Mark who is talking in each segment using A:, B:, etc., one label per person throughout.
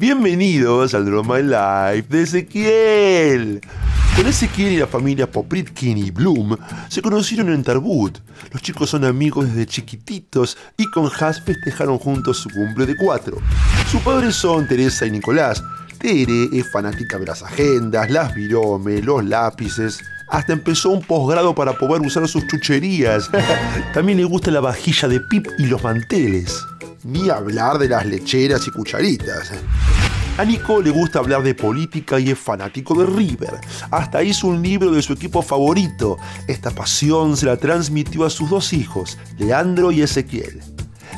A: Bienvenidos al Drama Life de Ezequiel. Con Ezequiel y la familia Popritkin y Bloom se conocieron en Tarbut. Los chicos son amigos desde chiquititos y con Has festejaron juntos su cumple de cuatro. Sus padres son Teresa y Nicolás. Tere es fanática de las agendas, las virome, los lápices. Hasta empezó un posgrado para poder usar sus chucherías. También le gusta la vajilla de Pip y los manteles. Ni hablar de las lecheras y cucharitas. A Nico le gusta hablar de política y es fanático de River. Hasta hizo un libro de su equipo favorito. Esta pasión se la transmitió a sus dos hijos, Leandro y Ezequiel.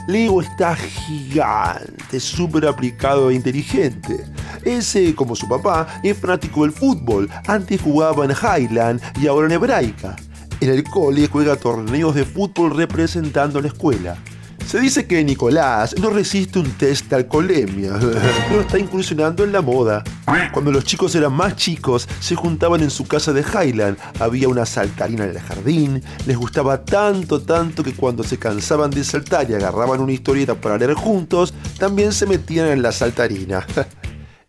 A: Leo está gigante, súper aplicado e inteligente. Ese, como su papá, es fanático del fútbol. Antes jugaba en Highland y ahora en Hebraica. En el cole juega torneos de fútbol representando a la escuela. Se dice que Nicolás no resiste un test de alcoholemia, pero está incursionando en la moda. Cuando los chicos eran más chicos, se juntaban en su casa de Highland, había una saltarina en el jardín, les gustaba tanto, tanto que cuando se cansaban de saltar y agarraban una historieta para leer juntos, también se metían en la saltarina.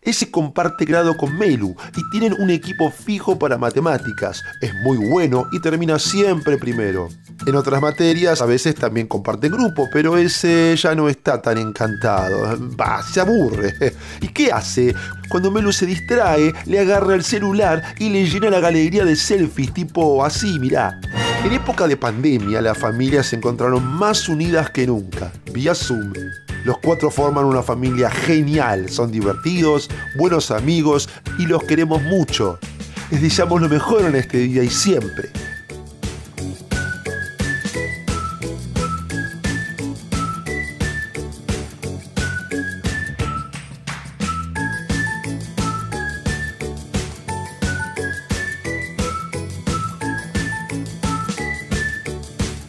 A: Ese comparte grado con Melu y tienen un equipo fijo para matemáticas. Es muy bueno y termina siempre primero. En otras materias a veces también comparte grupo, pero ese ya no está tan encantado. Va, se aburre. ¿Y qué hace? Cuando Melu se distrae, le agarra el celular y le llena la galería de selfies tipo así, mirá. En época de pandemia, las familias se encontraron más unidas que nunca, vía Zoom. Los cuatro forman una familia genial, son divertidos, buenos amigos y los queremos mucho. Les deseamos lo mejor en este día y siempre.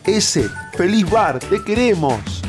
A: Ese, feliz bar, te queremos.